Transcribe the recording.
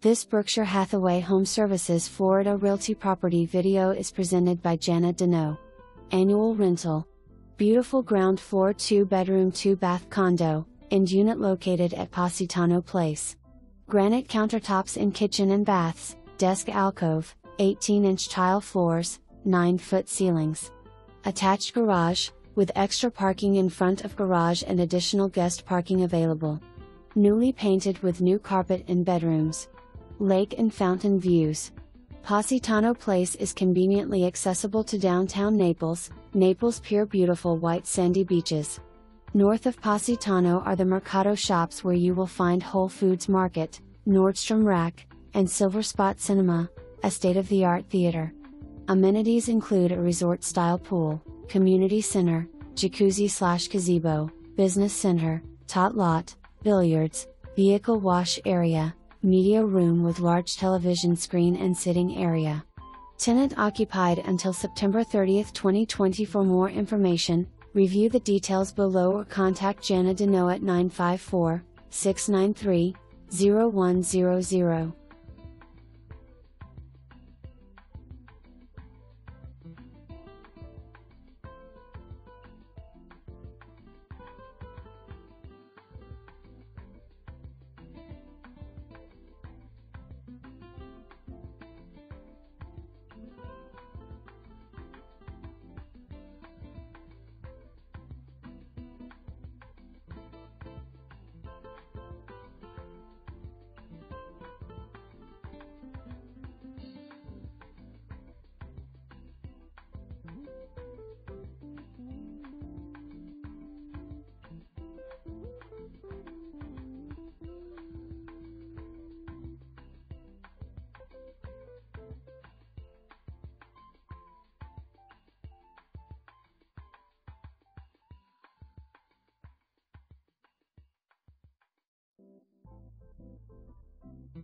This Berkshire Hathaway HomeServices Florida Realty property video is presented by Jana Denault. Annual rental. Beautiful ground floor 2 bedroom 2 bath condo, and unit located at Positano Place. Granite countertops in kitchen and baths, desk alcove, 18 inch tile floors, 9 foot ceilings. Attached garage, with extra parking in front of garage and additional guest parking available. Newly painted with new carpet in bedrooms lake and fountain views. Positano Place is conveniently accessible to downtown Naples, Naples' Pier beautiful white sandy beaches. North of Positano are the Mercato shops where you will find Whole Foods Market, Nordstrom Rack, and Silverspot Cinema, a state of the art theater. Amenities include a resort style pool, community center, jacuzzi slash gazebo, business center, tot lot, billiards, vehicle wash area, media room with large television screen and sitting area. Tenant occupied until September 30, 2020. For more information, review the details below or contact Jana Denault at 954 693 0100.